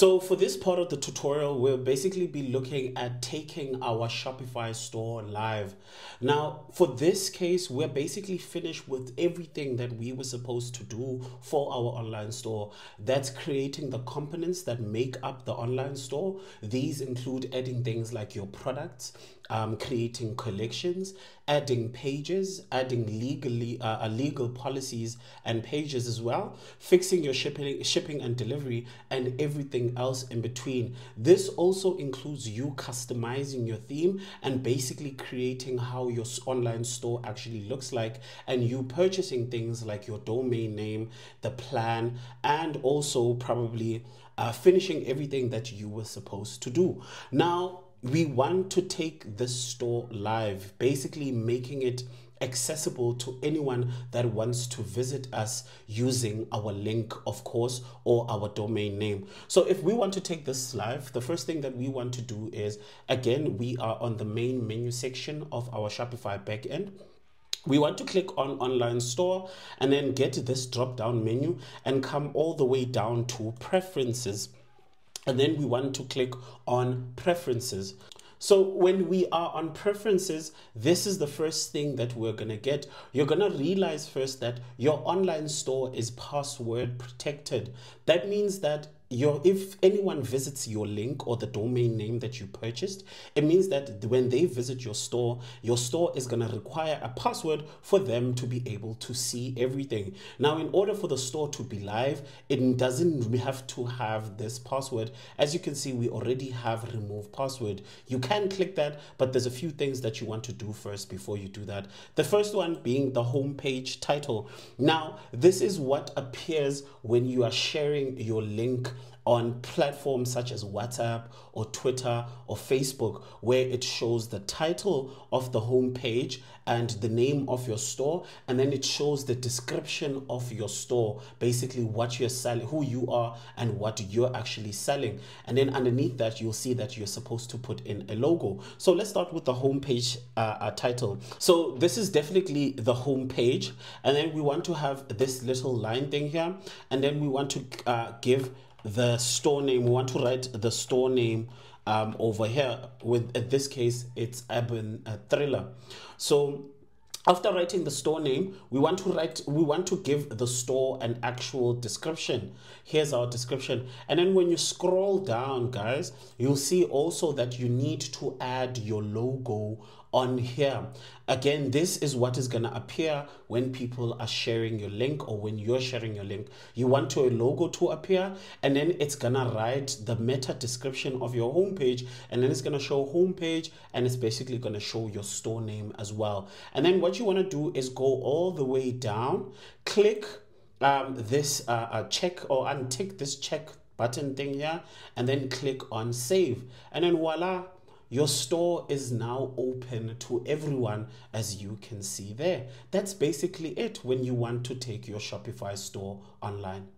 So for this part of the tutorial, we'll basically be looking at taking our Shopify store live. Now, for this case, we're basically finished with everything that we were supposed to do for our online store. That's creating the components that make up the online store. These include adding things like your products, um, creating collections, adding pages, adding legally uh, legal policies and pages as well, fixing your shipping, shipping and delivery, and everything else in between. This also includes you customizing your theme and basically creating how your online store actually looks like, and you purchasing things like your domain name, the plan, and also probably uh, finishing everything that you were supposed to do. Now, we want to take this store live, basically making it accessible to anyone that wants to visit us using our link, of course, or our domain name. So if we want to take this live, the first thing that we want to do is, again, we are on the main menu section of our Shopify backend we want to click on online store and then get this drop down menu and come all the way down to preferences and then we want to click on preferences. So when we are on preferences, this is the first thing that we're going to get. You're going to realize first that your online store is password protected. That means that your if anyone visits your link or the domain name that you purchased it means that when they visit your store your store is going to require a password for them to be able to see everything. Now in order for the store to be live it doesn't have to have this password. As you can see we already have remove password. You can click that but there's a few things that you want to do first before you do that. The first one being the home page title. Now this is what appears when you are sharing your link on platforms such as WhatsApp or Twitter or Facebook, where it shows the title of the home page and the name of your store, and then it shows the description of your store, basically what you're selling, who you are, and what you're actually selling. And then underneath that, you'll see that you're supposed to put in a logo. So let's start with the home page uh, uh, title. So this is definitely the home page, and then we want to have this little line thing here, and then we want to uh, give the store name. We want to write the store name um, over here. With in this case, it's Urban uh, Thriller. So after writing the store name, we want to write, we want to give the store an actual description. Here's our description. And then when you scroll down, guys, you'll see also that you need to add your logo on here. Again, this is what is going to appear when people are sharing your link or when you're sharing your link. You want your logo to appear and then it's going to write the meta description of your homepage and then it's going to show homepage and it's basically going to show your store name as well. And then what you want to do is go all the way down, click um, this uh, uh, check or untick this check button thing here and then click on save and then voila your store is now open to everyone as you can see there. That's basically it when you want to take your Shopify store online.